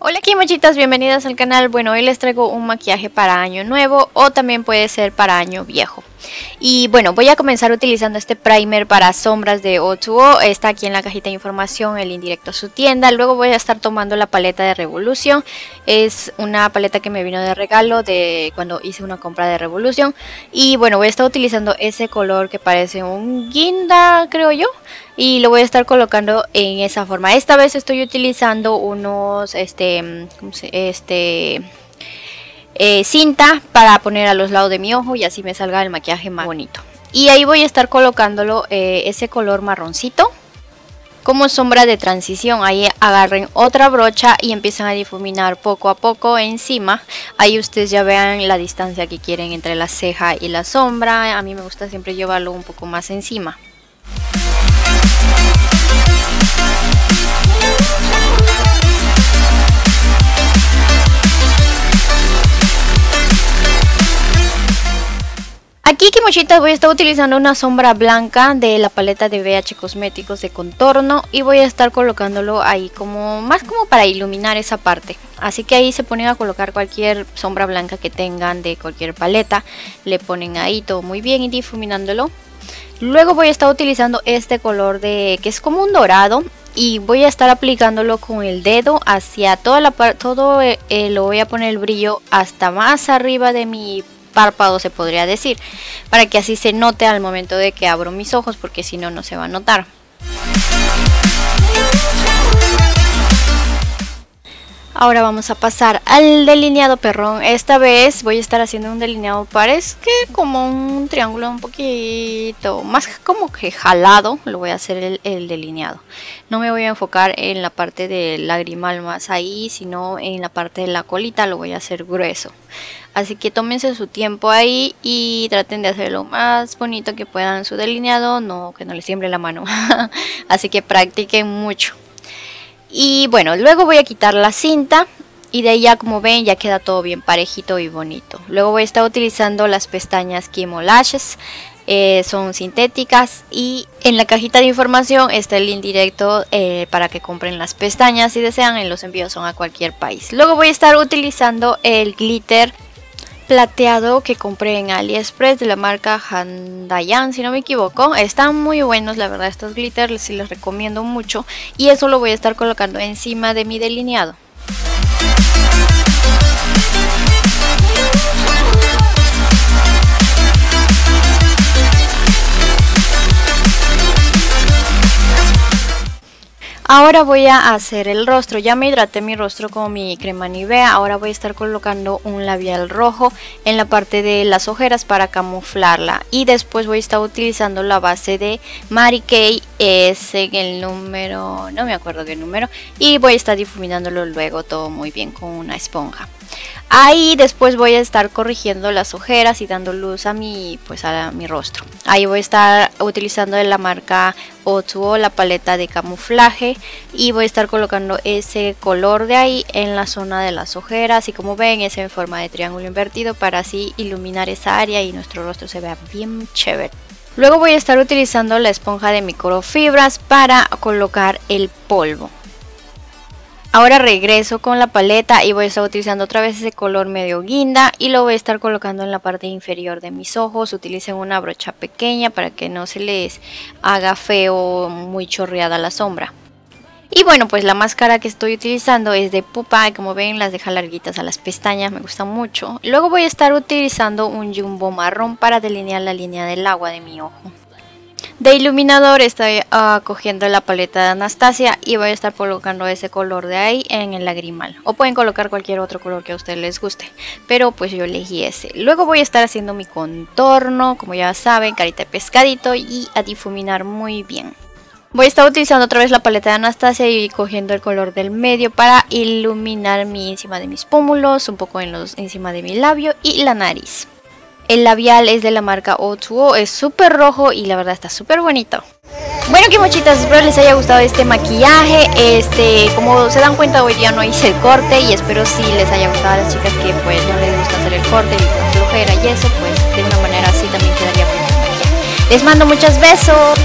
Hola aquí mochitas, bienvenidas al canal. Bueno, hoy les traigo un maquillaje para año nuevo o también puede ser para año viejo. Y bueno, voy a comenzar utilizando este primer para sombras de O2O. Está aquí en la cajita de información, el indirecto a su tienda. Luego voy a estar tomando la paleta de Revolution. Es una paleta que me vino de regalo de cuando hice una compra de Revolution. Y bueno, voy a estar utilizando ese color que parece un guinda, creo yo. Y lo voy a estar colocando en esa forma. Esta vez estoy utilizando unos, este, ¿cómo se- este eh, cinta para poner a los lados de mi ojo y así me salga el maquillaje más bonito. Y ahí voy a estar colocándolo eh, ese color marroncito como sombra de transición. Ahí agarren otra brocha y empiezan a difuminar poco a poco encima. Ahí ustedes ya vean la distancia que quieren entre la ceja y la sombra. A mí me gusta siempre llevarlo un poco más encima. Aquí Kimochitas voy a estar utilizando una sombra blanca de la paleta de BH Cosméticos de contorno y voy a estar colocándolo ahí como más como para iluminar esa parte. Así que ahí se ponen a colocar cualquier sombra blanca que tengan de cualquier paleta, le ponen ahí todo muy bien y difuminándolo. Luego voy a estar utilizando este color de que es como un dorado y voy a estar aplicándolo con el dedo hacia toda la parte, todo eh, eh, lo voy a poner el brillo hasta más arriba de mi párpado se podría decir, para que así se note al momento de que abro mis ojos porque si no no se va a notar. Ahora vamos a pasar al delineado perrón. Esta vez voy a estar haciendo un delineado, parece que como un triángulo un poquito más como que jalado. Lo voy a hacer el, el delineado. No me voy a enfocar en la parte del lagrimal más ahí, sino en la parte de la colita lo voy a hacer grueso. Así que tómense su tiempo ahí y traten de hacer lo más bonito que puedan su delineado, no que no les tiemble la mano. Así que practiquen mucho. Y bueno, luego voy a quitar la cinta y de ahí ya como ven ya queda todo bien parejito y bonito. Luego voy a estar utilizando las pestañas Kimo Lashes. eh, son sintéticas y en la cajita de información está el link directo eh, para que compren las pestañas si desean y los envíos son a cualquier país. Luego voy a estar utilizando el glitter plateado que compré en AliExpress de la marca Handayan, si no me equivoco. Están muy buenos, la verdad, estos glitters sí les recomiendo mucho. Y eso lo voy a estar colocando encima de mi delineado. Ahora voy a hacer el rostro. Ya me hidraté mi rostro con mi crema Nivea. Ahora voy a estar colocando un labial rojo en la parte de las ojeras para camuflarla. Y después voy a estar utilizando la base de Mary Kay. Es en el número... no me acuerdo qué número. Y voy a estar difuminándolo luego todo muy bien con una esponja. Ahí después voy a estar corrigiendo las ojeras y dando luz a mi, pues a mi rostro. Ahí voy a estar utilizando la marca O2O la paleta de camuflaje y voy a estar colocando ese color de ahí en la zona de las ojeras y como ven es en forma de triángulo invertido para así iluminar esa área y nuestro rostro se vea bien chévere. Luego voy a estar utilizando la esponja de microfibras para colocar el polvo. Ahora regreso con la paleta y voy a estar utilizando otra vez ese color medio guinda y lo voy a estar colocando en la parte inferior de mis ojos. Utilicen una brocha pequeña para que no se les haga feo muy chorreada la sombra. Y bueno, pues la máscara que estoy utilizando es de pupa, como ven las deja larguitas a las pestañas, me gusta mucho. Luego voy a estar utilizando un jumbo marrón para delinear la línea del agua de mi ojo. De iluminador estoy uh, cogiendo la paleta de Anastasia y voy a estar colocando ese color de ahí en el lagrimal. O pueden colocar cualquier otro color que a ustedes les guste. Pero pues yo elegí ese. Luego voy a estar haciendo mi contorno, como ya saben, carita de pescadito y a difuminar muy bien. Voy a estar utilizando otra vez la paleta de Anastasia y cogiendo el color del medio para iluminar mi encima de mis pómulos, un poco en los, encima de mi labio y la nariz. El labial es de la marca O2O, es súper rojo y la verdad está súper bonito. Bueno, que mochitas, espero les haya gustado este maquillaje. Este, como se dan cuenta, hoy día no hice el corte y espero si les haya gustado a las chicas que pues no les gusta hacer el corte y ojera y eso pues de una manera así también quedaría bien. Les mando muchos besos.